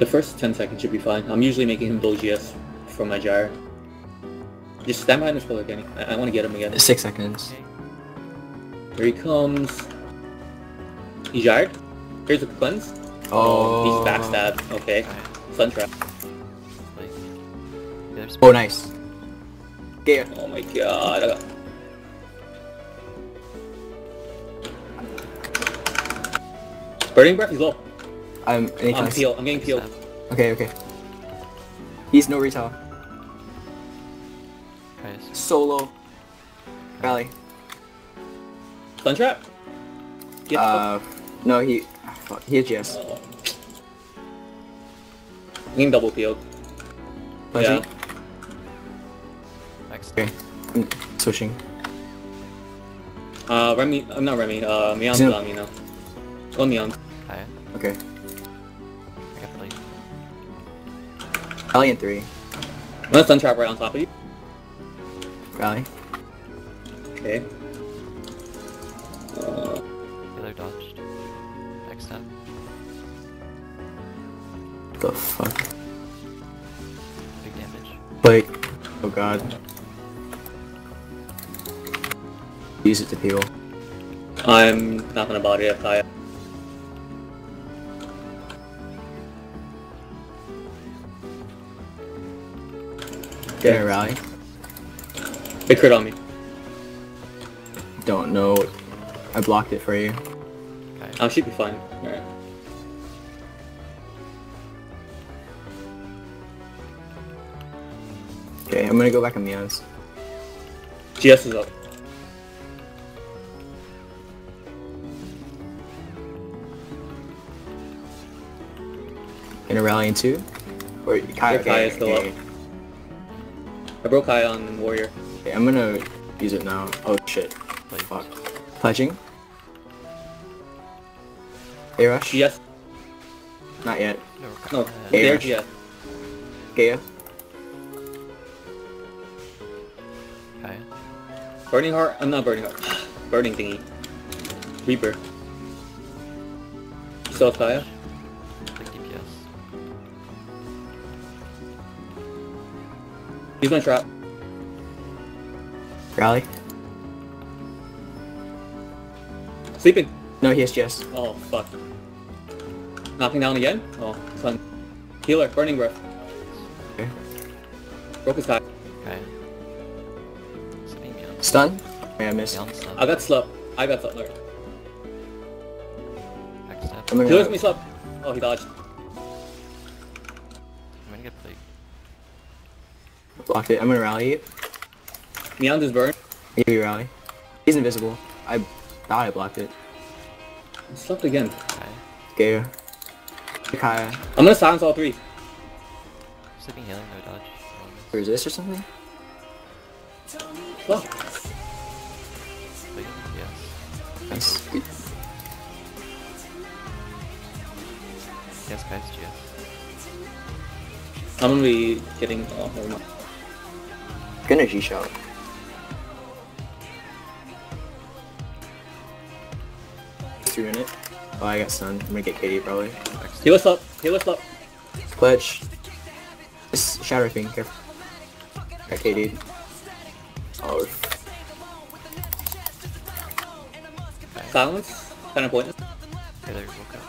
The first 10 seconds should be fine. I'm usually making him build GS from my gyre. Just stand behind this pillar, Kenny. I, I want to get him again. Six seconds. Here he comes. He gyred. Here's a cleanse. Oh. He's backstab. Okay. Sun trap. Oh, nice. Gaia. Oh my god. Burning breath, he's low. I'm. Any I'm chance? peeled. I'm getting peeled. Okay, okay. He's no retail. Guys, Solo. Rally. Sun trap. Get Uh, no, he. Fuck, he has GS. oh. I'm getting double peeled. Pudgy. Yeah. next. Okay. I'm switching. Uh, Remy, uh, not Remy, uh, Meow's Zoom. on me now. Go Meow. Kaya. Okay. Rally in three. I'm gonna Sun trap right on top of you. Rally. Okay. Uh, Healer dodged. Next step. The fuck. Big damage. Like. Oh god. Use it to peel. I'm not gonna body it, Kaya. Get a rally. They crit on me. Don't know. I blocked it for you. Kaya. I oh, should be fine. Alright. Okay, I'm gonna go back on Meows. GS is up. Gonna rally in two. Or Kai. Yeah, Kai is still okay. up. I broke Kaya on the Warrior. Okay, I'm gonna use it now. Oh shit. Played. Fuck. Pledging. A rush? GS. Not yet. No, No, uh, Hey, they're Rush. GS. Gaia. Kaya. Burning Heart? I'm not Burning Heart. Burning thingy. Reaper. You still have Kaya? He's gonna trap. Rally. Sleeping. No, he has GS. Oh, fuck. Knocking down again? Oh, Sun. Healer, Burning Breath. Okay. Broke his Kaya. Kaya. Sitting beyond. Stun? Okay, I missed. Stun. I got Slup. I got Sutler. Next step. I'm Healer's me Slup. Oh, he dodged. I'm gonna get played. Block it. I'm gonna rally it. Meow is burn. Give you rally. He's invisible. I thought I blocked it. He slept again. Kaya. Kaya. I'm gonna silence all three. Sleeping healing, no dodge. Resist or something? Fuck. big DPS. Nice. Good. Yes, guys, GS. I'm gonna be getting. Oh, never mind. Gonna shot. Two in it. Oh, I got stunned. I'm gonna get KD probably. Next Heal us up. Heal us up. Pledge. This shadow thing, careful. Got KD. Oh, Silence. Kind of pointless. Healer woke up.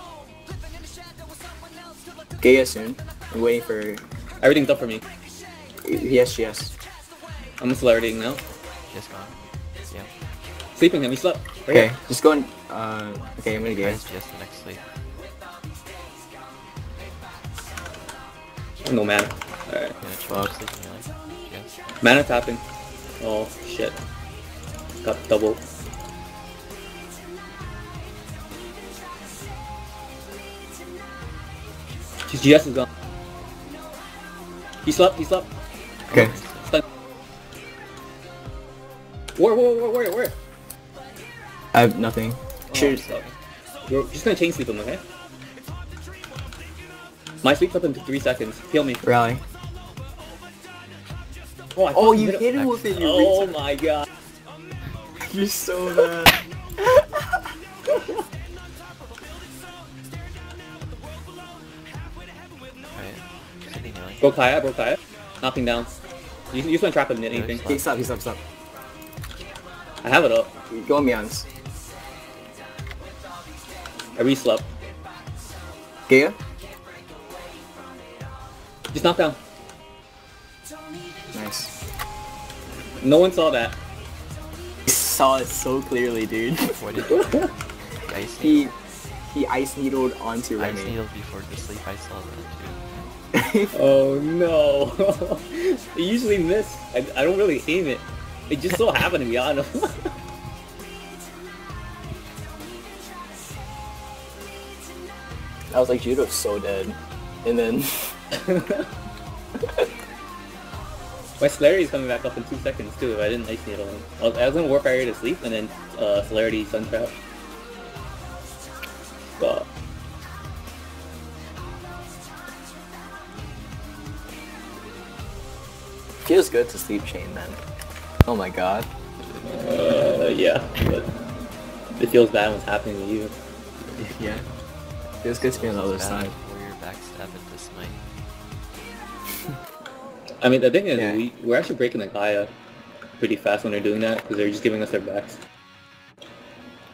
Gaia soon. I'm waiting for. Everything's up for me. Yes, has GS. I'm accelerating now. Just gone. Yeah. Sleeping him. He slept. Right Okay, here. just go and. Uh, okay, I'm gonna Gaia. Guys, GS the next sleep. No mana. Alright. Gonna Fuck. charge sleeping healing. GS. Mana tapping. Oh shit. Got double. His GS is gone. He slept. He slept. Okay. Stun. Where, where, where, where, where? I have nothing. Oh, Shoot. sorry. We're just gonna chain sleep him, okay? My sleep's up in three seconds. Heal me. Rally. Oh, I Oh, you hit hit him with it. You Oh my god. You're so bad. fine. Broke Kaya, broke Kaya. Knocking down. You, you just want to trap him in anything. He stop, he stop, stop. I have it up. Go on Meons. I re-slept. Gaia? Just knock down. Nice. No one saw that. He saw it so clearly, dude. What did you do? Ice he he ice needled onto Ice Remy. needle before the sleep, I saw that too. Oh no. I usually miss. I, I don't really aim it. It just so happened to be on him. I was like, Judo's so dead. And then My Celerity is coming back up in two seconds too if I didn't Ice Needle him. I was, I was gonna Warp Barrier to sleep and then uh, Celerity Sun Trap. But feels good to sleep chain then. Oh my god. uh, yeah, but it feels bad when it's happening to you. Yeah. Feels good to be on the other Bad side. Warrior backstab at this night. I mean, the thing is, Yeah. we, we're actually breaking the Gaia pretty fast when they're doing that because they're just giving us their backs.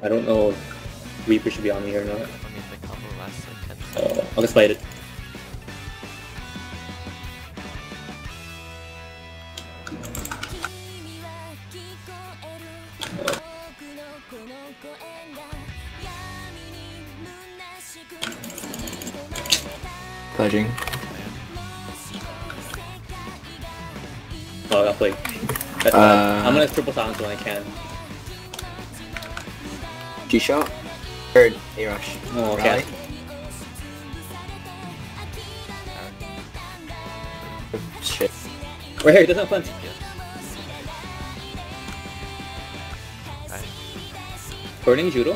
I don't know if Reaper should be on me or not. I mean, the combo lasts like 10 seconds. Uh, I'll just fight it. Pledging. Oh, got played. That's Uh. I'm gonna triple silence when I can. G shot. Third. A rush. Oh, okay. Rally. Shit. Right here, he doesn't have punch. Burning Judo.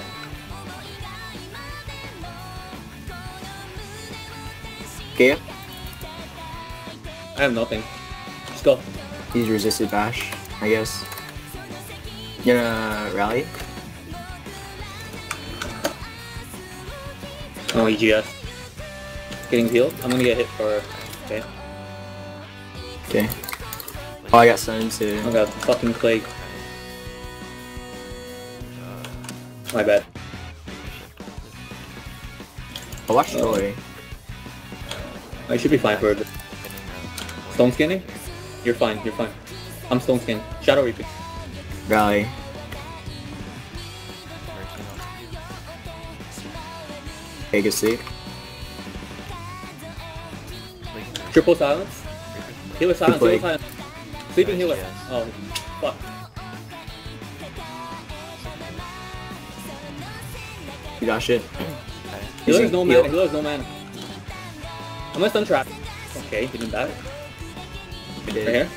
Gaia. I have nothing. Just go. He's resisted bash, I guess. You gonna rally? Oh, EGS. Getting healed. I'm gonna get hit for... Okay. Okay. Oh, I got sun too. I got fucking plague. My bad. Oh, watch Oh. I should be fine for a bit. Getting, uh, Stone scanning? You're fine, you're fine. I'm stone scanning. Shadow Reaping. Rally. merging up. Okay, good sleep. Like, Triple silence. Healer silence, healer silence. Sleeping healer. Oh, fuck. You got shit. Okay. Healer's Using no heal. mana, healer's no mana. I'm gonna stun trap. Okay, he didn't die. We Right did. here.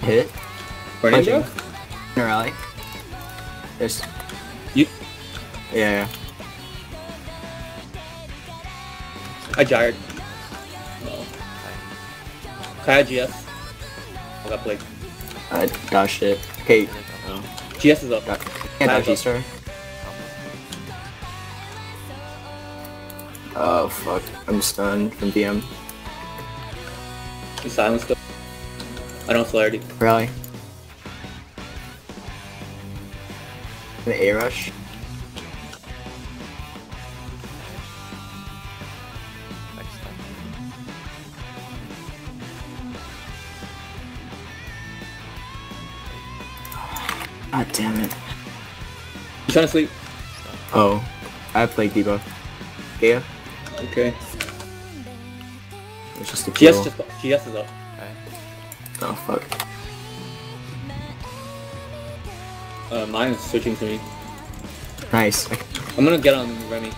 Hit. Burning Punching. bro? Gonna rally. There's. You... Yeah, yeah. I gyred. Kaya GS. I got plague. I dodged it. Okay. Okay. Oh. GS is up. Got. Back up. G-star. Oh fuck. I'm stunned from DM. He's silenced. I don't celerity. Rally. An A rush. God damn it. You trying to sleep? Oh. I have plague debuff. Gaia? Okay. It's just a GS kill. just GS is up. Okay. Oh fuck. Uh, mine is switching to me. Nice. I- I'm gonna get on Remy.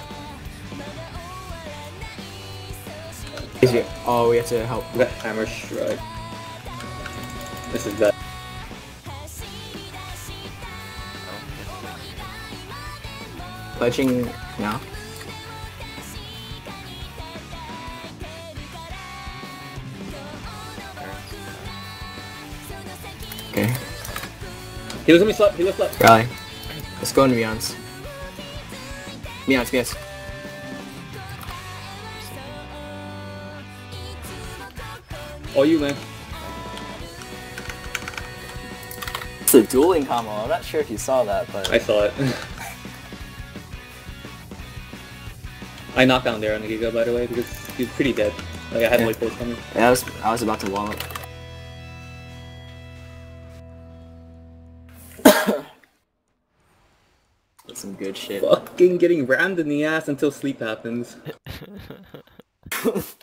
Is it- Oh, we have to help. We got hammer strike. This is bad. pledging now? Okay. He looks at me slap, he looks slept. Rally. Let's go into Beyonds. Beyonds, yes. All you, man. It's a dueling combo. I'm not sure if you saw that, but... I saw it. I knocked down there on the Giga, by the way, because he's pretty dead. Like, I had Yeah. my post coming. Yeah, I was I was about to wall it. That's some good shit. Fucking getting rammed in the ass until sleep happens.